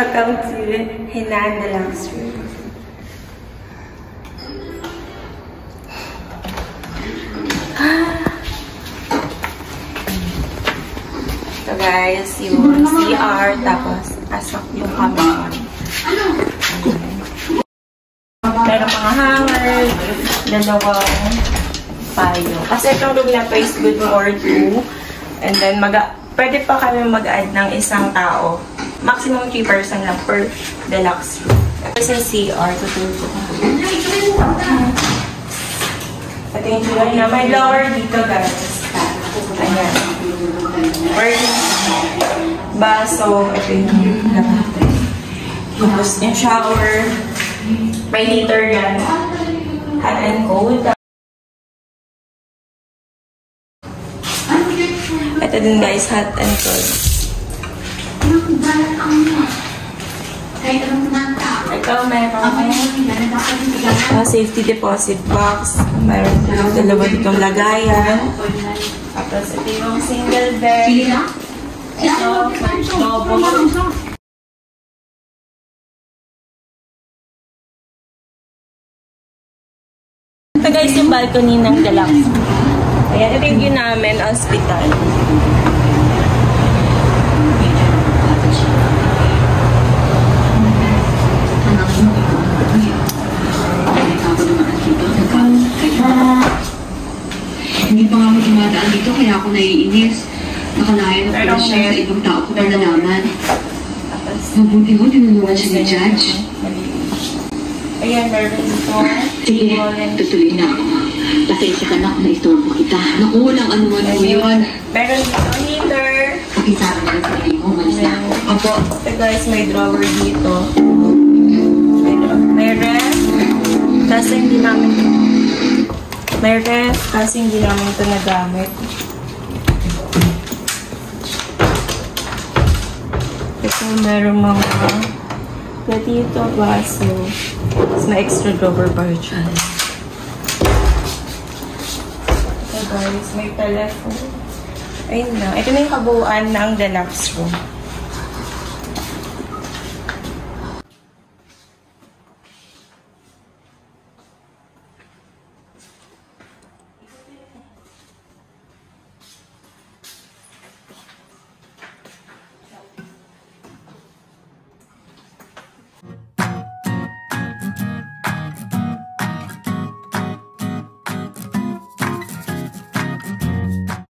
Welcome to Henan Deluxe Room. Ito guys, yung CR, tapos asok yung camera. Pero mga hanger, dalawang payo. Kasi itong room na good for two. And then, mag pwede pa kami mag-add ng isang tao. Maximum 3 person lang per deluxe room. Kasi CR, tutulog ko. Ito yung tulad na may lower dito guys. Ayan. Burning baso. Ito yung lahat. Tapos yung shower. May heater yan. Hot and cold. Ito din guys, hot and cold. Ikaw, meron uh, safety deposit box. Meron po dalawa ditong lagayan. Tapos ito yung single bed. Ito, double. Ito guys yung balcony ng deluxe. Ayan, ito yung namin, hospital. Dito, kaya ako naiinis. Nakalayan na pala siya sa ibang tao ko nalalaman. Tapos, Mabuti mo, tinulungan siya ni Judge. Ayan, meron dito. Sige, tutuloy na ako. Pasensya ka na kung naistorbo kita. Naku, walang anuman mo yun. Meron dito heater. Pakisabi na lang sa mo, malis na ako. Opo. Ito guys, may drawer dito. May ref. Kasi hindi namin may ref kasi hindi namin ito nagamit. Ito meron mga platito, baso. Tapos may extra drawer bar dyan. Ito guys, may telephone. Ayun na. Ito na yung kabuuan ng deluxe room.